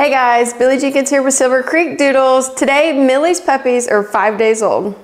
Hey guys, Billie Jenkins here with Silver Creek Doodles. Today, Millie's puppies are five days old.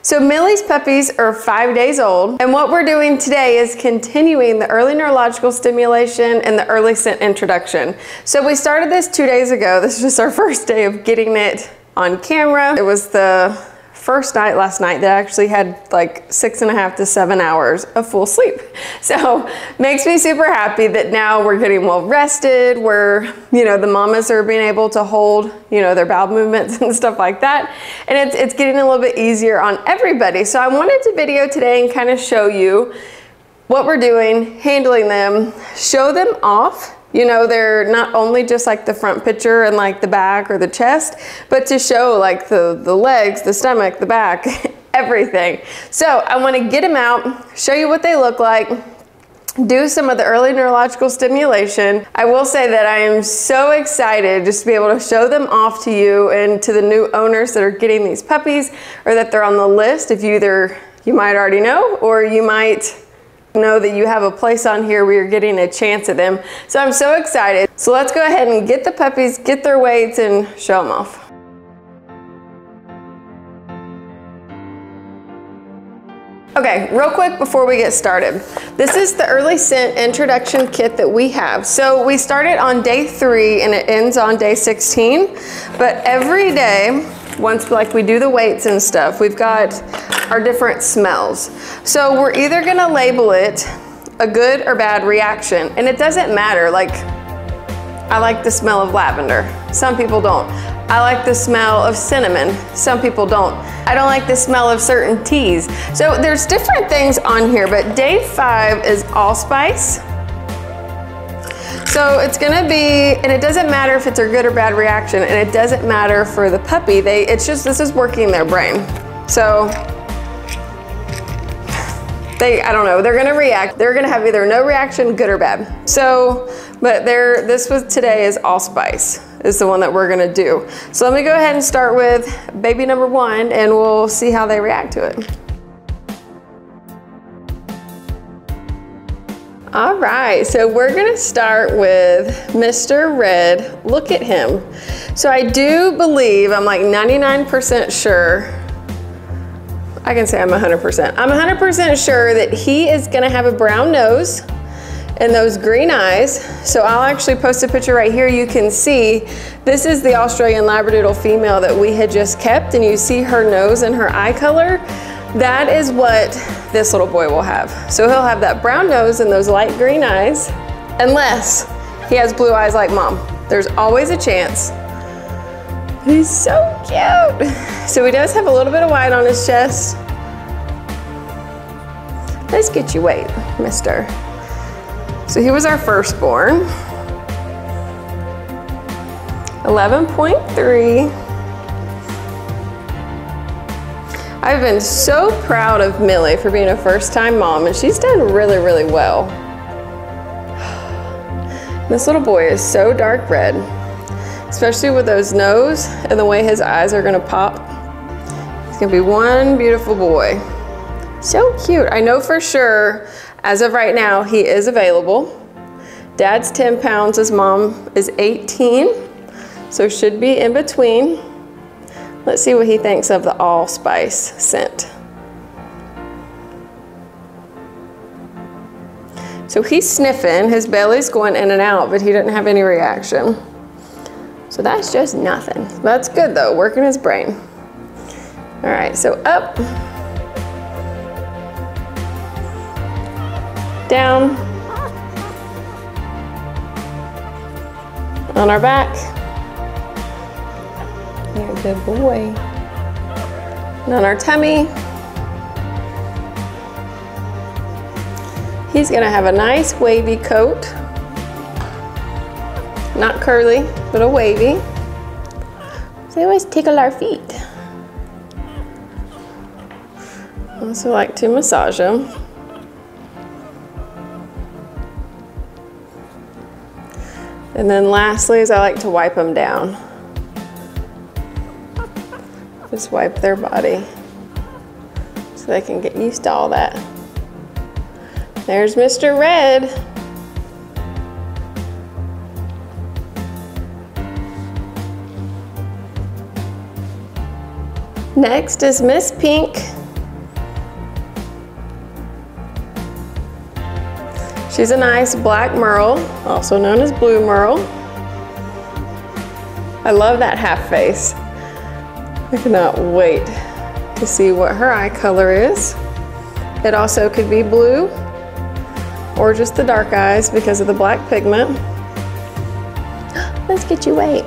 So Millie's puppies are five days old, and what we're doing today is continuing the early neurological stimulation and the early scent introduction. So we started this two days ago. This was our first day of getting it on camera. It was the first night last night that I actually had like six and a half to seven hours of full sleep. So makes me super happy that now we're getting well rested. We're, you know, the mamas are being able to hold, you know, their bowel movements and stuff like that. And it's, it's getting a little bit easier on everybody. So I wanted to video today and kind of show you what we're doing, handling them, show them off you know, they're not only just like the front picture and like the back or the chest, but to show like the, the legs, the stomach, the back, everything. So I want to get them out, show you what they look like, do some of the early neurological stimulation. I will say that I am so excited just to be able to show them off to you and to the new owners that are getting these puppies or that they're on the list if you either you might already know or you might know that you have a place on here where you're getting a chance at them. So I'm so excited. So let's go ahead and get the puppies, get their weights and show them off. Okay, real quick before we get started. This is the early scent introduction kit that we have. So we started on day three and it ends on day 16. But every day, once like we do the weights and stuff, we've got our different smells. So we're either gonna label it a good or bad reaction. And it doesn't matter, like, I like the smell of lavender. Some people don't. I like the smell of cinnamon. Some people don't. I don't like the smell of certain teas. So there's different things on here, but day five is allspice. So it's gonna be, and it doesn't matter if it's a good or bad reaction, and it doesn't matter for the puppy. They, it's just, this is working their brain. So they, I don't know, they're gonna react. They're gonna have either no reaction, good or bad. So, but there, this was today is allspice is the one that we're gonna do. So let me go ahead and start with baby number one and we'll see how they react to it. All right, so we're gonna start with Mr. Red. Look at him. So I do believe, I'm like 99% sure I can say I'm 100%. I'm 100% sure that he is gonna have a brown nose and those green eyes. So I'll actually post a picture right here. You can see this is the Australian Labradoodle female that we had just kept and you see her nose and her eye color. That is what this little boy will have. So he'll have that brown nose and those light green eyes, unless he has blue eyes like mom. There's always a chance He's so cute. So he does have a little bit of white on his chest. Let's get you weight, mister. So he was our firstborn. 11.3. I've been so proud of Millie for being a first time mom and she's done really, really well. This little boy is so dark red especially with those nose and the way his eyes are gonna pop. He's gonna be one beautiful boy. So cute. I know for sure, as of right now, he is available. Dad's 10 pounds, his mom is 18, so should be in between. Let's see what he thinks of the allspice scent. So he's sniffing, his belly's going in and out, but he didn't have any reaction. So that's just nothing. That's good though, working his brain. All right, so up, down, on our back. You're a good boy. And on our tummy. He's gonna have a nice wavy coat. Not curly, but a wavy. So they always tickle our feet. Also like to massage them. And then lastly is I like to wipe them down. Just wipe their body so they can get used to all that. There's Mr. Red. Next is Miss Pink. She's a nice black merle, also known as blue merle. I love that half face. I cannot wait to see what her eye color is. It also could be blue or just the dark eyes because of the black pigment. Let's get you weight.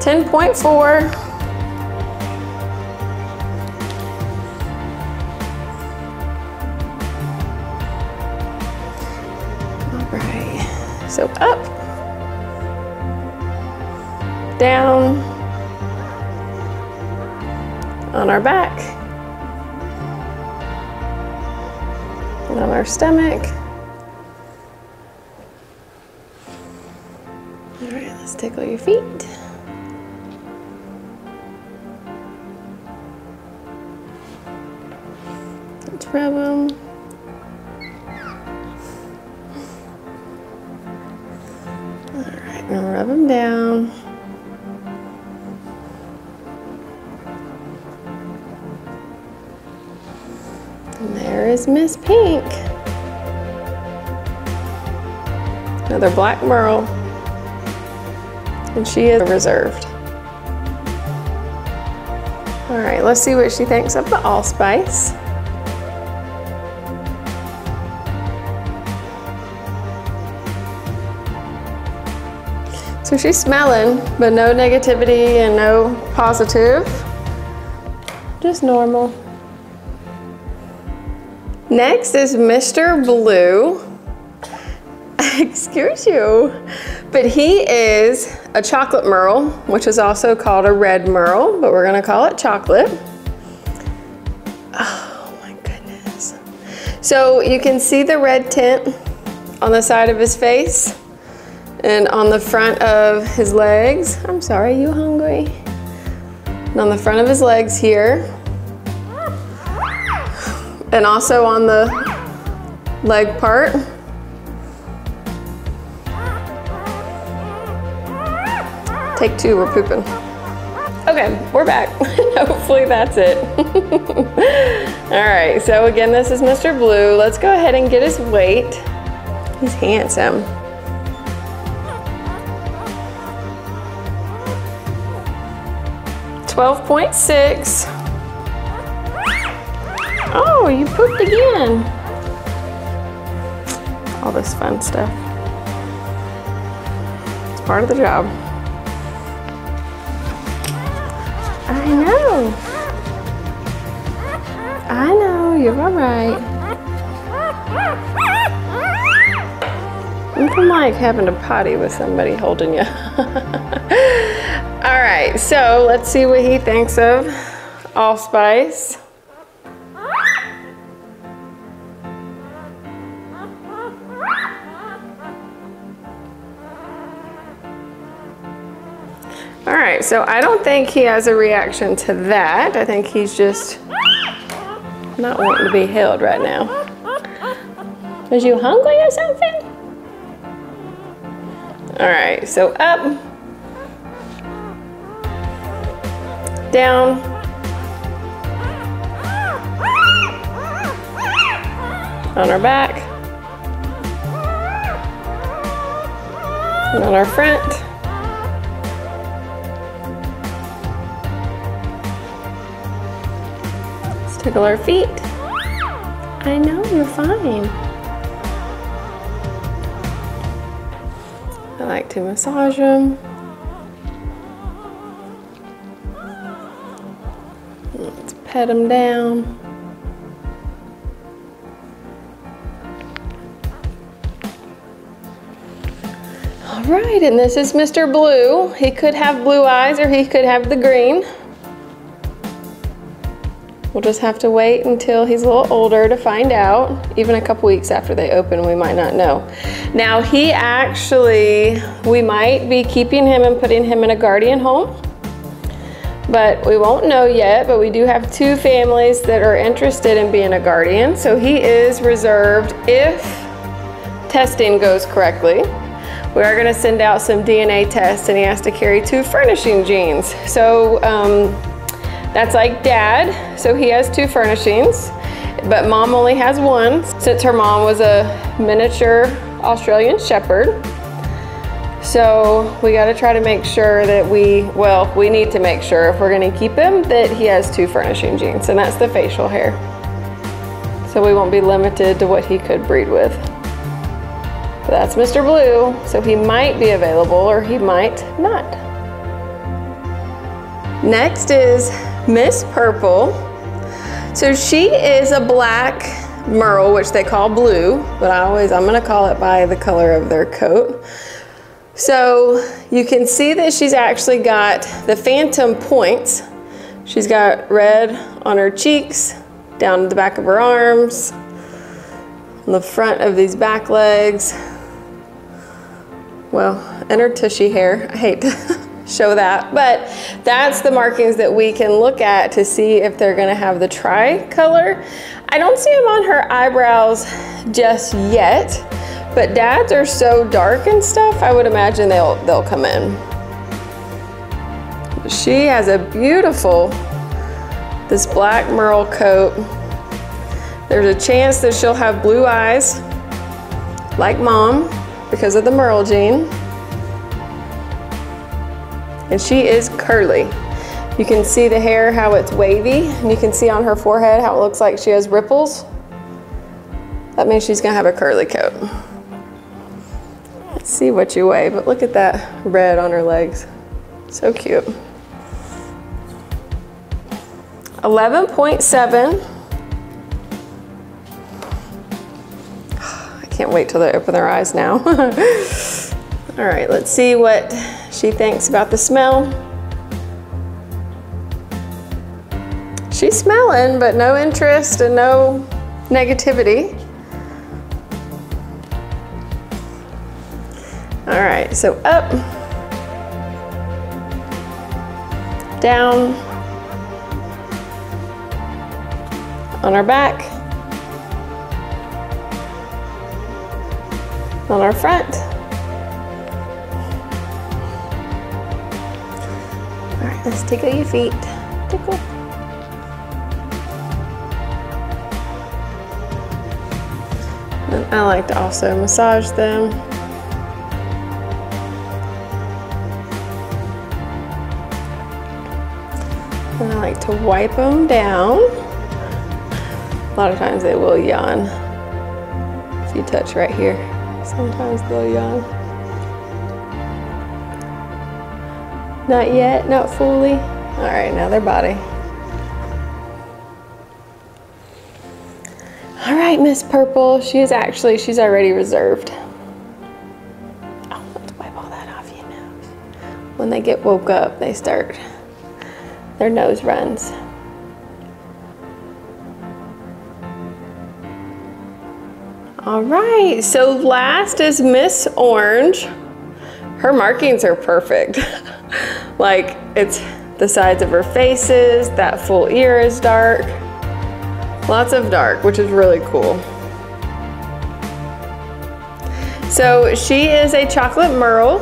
Ten point four. Down, on our back, and on our stomach. All right, let's tickle your feet. Let's rub them. Is Miss Pink. Another black merle. And she is reserved. All right, let's see what she thinks of the allspice. So she's smelling, but no negativity and no positive. Just normal. Next is Mr. Blue. Excuse you. But he is a chocolate merle, which is also called a red merle, but we're gonna call it chocolate. Oh my goodness. So you can see the red tint on the side of his face and on the front of his legs. I'm sorry, you hungry? And on the front of his legs here. And also on the leg part. Take two, we're pooping. Okay, we're back. Hopefully that's it. All right, so again, this is Mr. Blue. Let's go ahead and get his weight. He's handsome. Twelve point six. Oh, you pooped again. All this fun stuff. It's part of the job. I know. I know, you're all right. Nothing like having to potty with somebody holding you. all right, so let's see what he thinks of allspice. Right, so I don't think he has a reaction to that. I think he's just not wanting to be held right now. Was you hungry or something? All right, so up, down, on our back, and on our front. Tickle our feet. I know, you're fine. I like to massage them. Let's pet them down. All right, and this is Mr. Blue. He could have blue eyes or he could have the green. We'll just have to wait until he's a little older to find out. Even a couple weeks after they open, we might not know. Now he actually, we might be keeping him and putting him in a guardian home, but we won't know yet, but we do have two families that are interested in being a guardian. So he is reserved if testing goes correctly. We are gonna send out some DNA tests and he has to carry two furnishing genes. So um, that's like dad, so he has two furnishings, but mom only has one since her mom was a miniature Australian Shepherd. So we got to try to make sure that we, well, we need to make sure if we're going to keep him that he has two furnishing genes, and that's the facial hair. So we won't be limited to what he could breed with. That's Mr. Blue, so he might be available or he might not. Next is Miss Purple. So she is a black merle, which they call blue, but I always, I'm gonna call it by the color of their coat. So you can see that she's actually got the phantom points. She's got red on her cheeks, down the back of her arms, on the front of these back legs. Well, and her tushy hair. I hate to show that, but that's the markings that we can look at to see if they're gonna have the tri-color. I don't see them on her eyebrows just yet, but dads are so dark and stuff, I would imagine they'll, they'll come in. She has a beautiful, this black merle coat. There's a chance that she'll have blue eyes, like mom, because of the merle gene. And she is curly. You can see the hair, how it's wavy, and you can see on her forehead how it looks like she has ripples. That means she's gonna have a curly coat Let's see what you weigh, but look at that red on her legs. So cute. 11.7. I can't wait till they open their eyes now. All right, let's see what she thinks about the smell. She's smelling, but no interest and no negativity. All right, so up, down, on our back, on our front. All right, let's tickle your feet. Tickle. And I like to also massage them. And I like to wipe them down. A lot of times they will yawn. If you touch right here, sometimes they'll yawn. Not yet, not fully. All right, now their body. All right, Miss Purple, she is actually, she's already reserved. Oh, let's wipe all that off. When they get woke up, they start their nose runs. All right, so last is Miss Orange. Her markings are perfect. like it's the sides of her faces, that full ear is dark. Lots of dark, which is really cool. So she is a chocolate merle.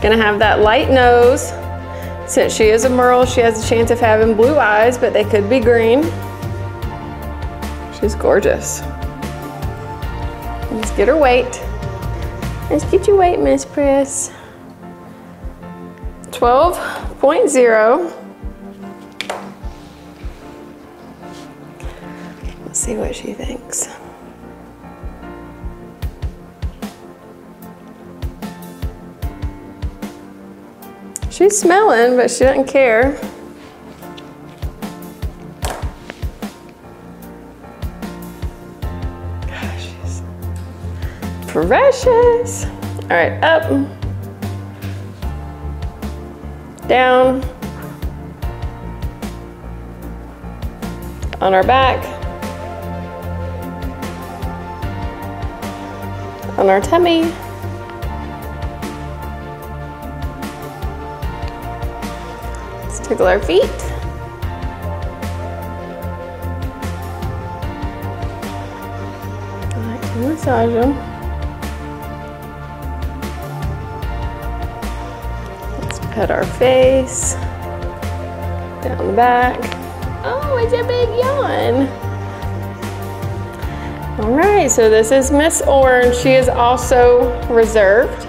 Gonna have that light nose, since she is a merle, she has a chance of having blue eyes, but they could be green. She's gorgeous. Let's get her weight. Let's get your weight, Miss Press. 12.0. Let's see what she thinks. She's smelling, but she doesn't care. Gosh, precious. All right, up, down, on our back, on our tummy, let's tickle our feet. Massage them. Pet our face, down the back. Oh, it's a big yawn. All right, so this is Miss Orange. She is also reserved.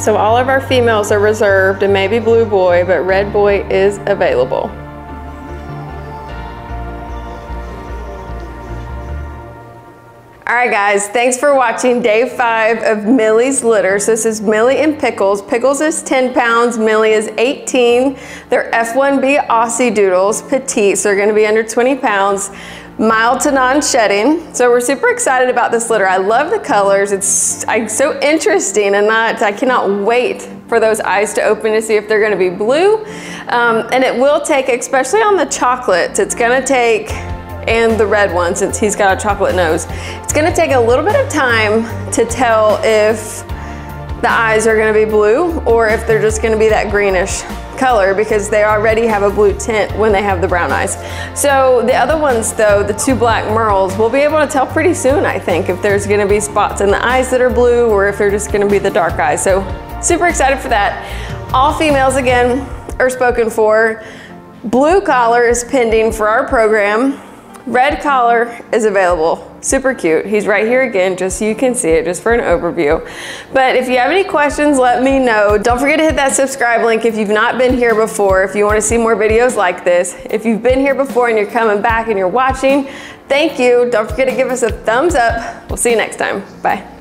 So all of our females are reserved and maybe blue boy, but red boy is available. Right, guys, thanks for watching day five of Millie's litters. This is Millie and Pickles. Pickles is 10 pounds, Millie is 18. They're F1B Aussie Doodles, petite, so they're gonna be under 20 pounds mild to non-shedding. So we're super excited about this litter. I love the colors. It's so interesting and that I cannot wait for those eyes to open to see if they're gonna be blue. Um, and it will take, especially on the chocolates, it's gonna take and the red one since he's got a chocolate nose. It's gonna take a little bit of time to tell if the eyes are gonna be blue or if they're just gonna be that greenish color because they already have a blue tint when they have the brown eyes. So the other ones though, the two black merles, we'll be able to tell pretty soon I think if there's gonna be spots in the eyes that are blue or if they're just gonna be the dark eyes. So super excited for that. All females again are spoken for. Blue collar is pending for our program. Red collar is available. Super cute. He's right here again, just so you can see it, just for an overview. But if you have any questions, let me know. Don't forget to hit that subscribe link if you've not been here before, if you want to see more videos like this. If you've been here before and you're coming back and you're watching, thank you. Don't forget to give us a thumbs up. We'll see you next time. Bye.